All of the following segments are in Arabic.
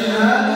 Krishna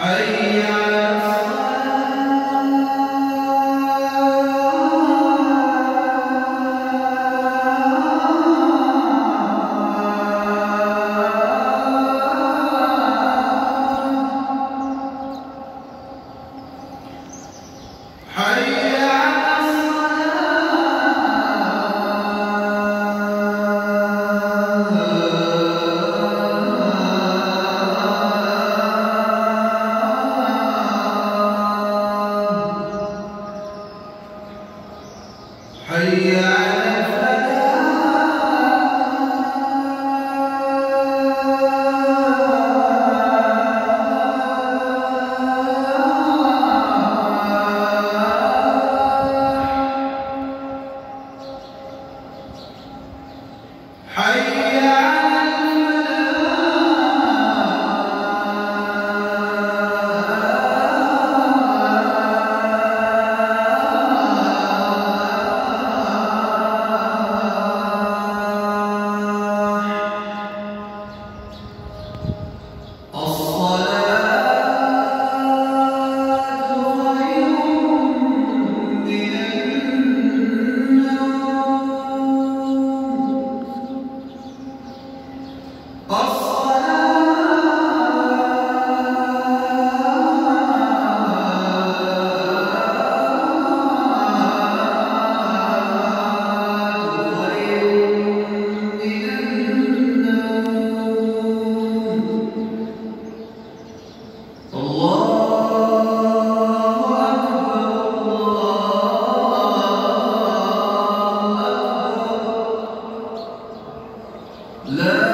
عليه Hayya لا